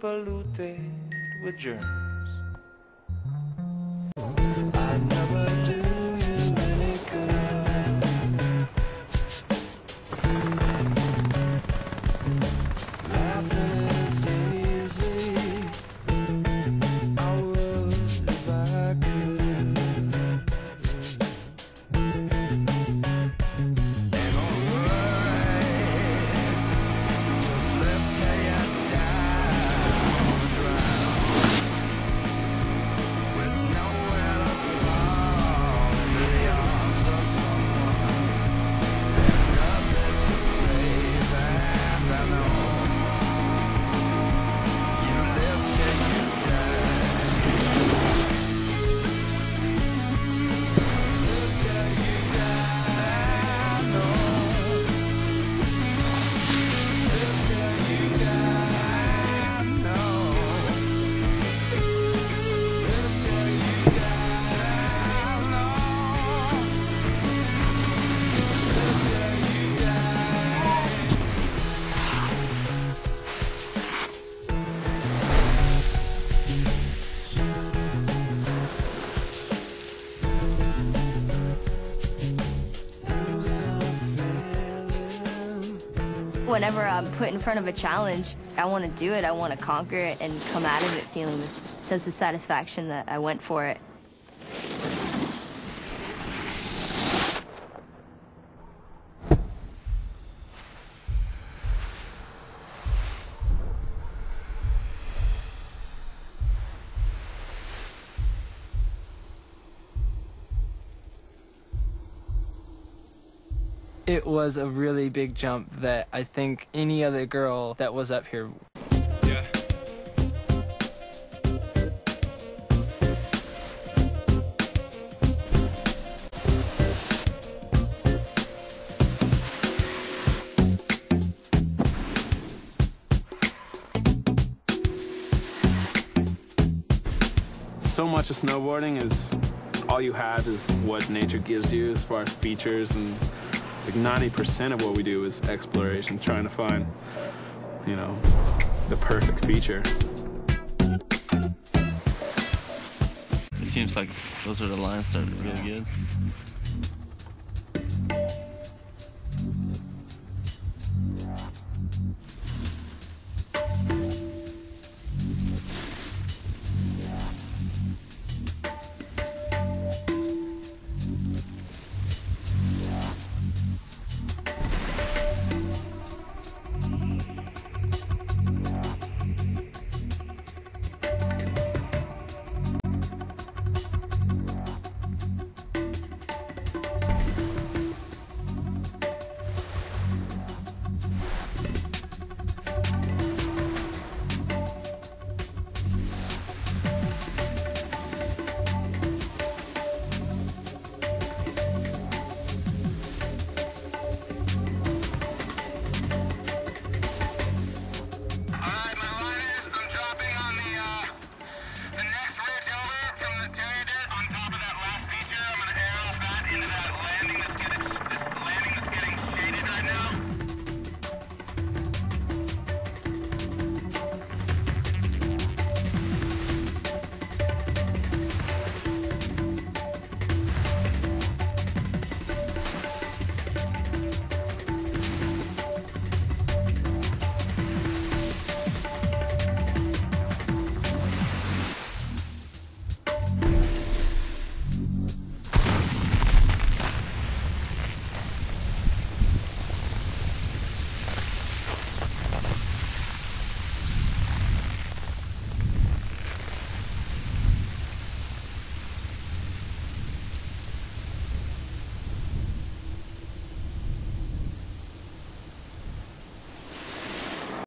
polluted with germs. Whenever I'm put in front of a challenge, I want to do it. I want to conquer it and come out of it feeling this sense of satisfaction that I went for it. It was a really big jump that I think any other girl that was up here. So much of snowboarding is all you have is what nature gives you as far as features and like 90% of what we do is exploration, trying to find, you know, the perfect feature. It seems like those are the lines that are really good.